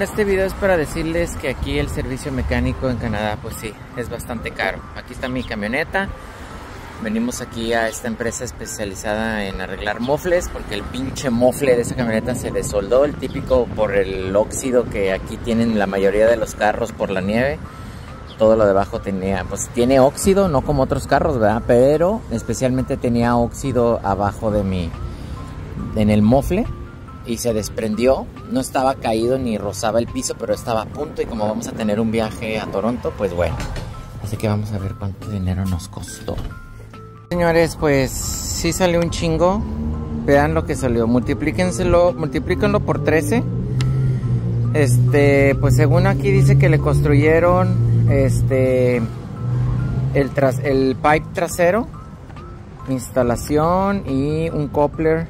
Este video es para decirles que aquí el servicio mecánico en Canadá, pues sí, es bastante caro. Aquí está mi camioneta. Venimos aquí a esta empresa especializada en arreglar mofles, porque el pinche mofle de esa camioneta se desoldó, el típico por el óxido que aquí tienen la mayoría de los carros por la nieve. Todo lo debajo tenía, pues tiene óxido, no como otros carros, ¿verdad? Pero especialmente tenía óxido abajo de mi, en el mofle y se desprendió. No estaba caído ni rozaba el piso, pero estaba a punto y como vamos a tener un viaje a Toronto, pues bueno. Así que vamos a ver cuánto dinero nos costó. Señores, pues sí salió un chingo. Vean lo que salió. Multiplíquenselo, multiplíquenlo por 13. Este, pues según aquí dice que le construyeron este el tras el pipe trasero, instalación y un coupler.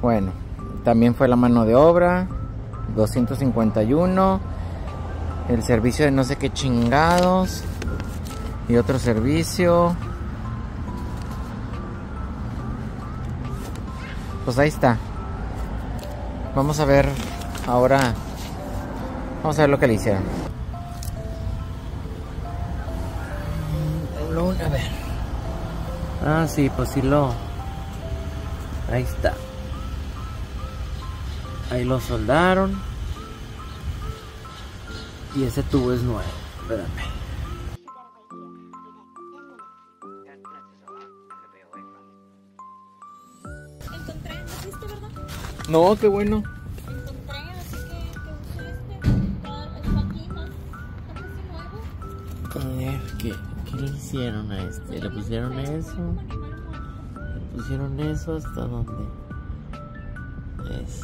Bueno, también fue la mano de obra, 251. El servicio de no sé qué chingados. Y otro servicio. Pues ahí está. Vamos a ver ahora. Vamos a ver lo que le hicieron. A ver. Ah, sí, pues sí lo. Ahí está. Ahí lo soldaron. Y ese tubo es nuevo. Espérame. Encontré, ¿no viste, verdad? No, qué bueno. Encontré, así que, que usé este. ¿qué, ¿qué le hicieron a este? ¿Le pusieron eso? ¿Le pusieron eso hasta dónde? Es.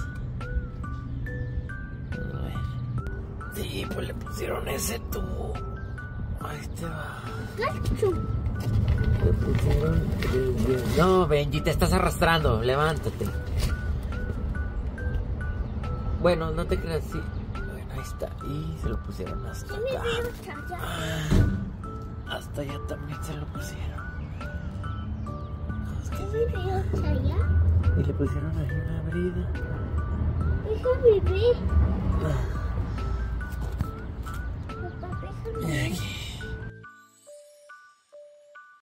Sí, pues le pusieron ese tubo. Ahí te va. Le pusieron. No, Benji, te estás arrastrando. Levántate. Bueno, no te creas, sí. Bueno, ahí está. Y se lo pusieron hasta acá. Hasta allá también se lo pusieron. Y le pusieron ahí una brida. Y aquí.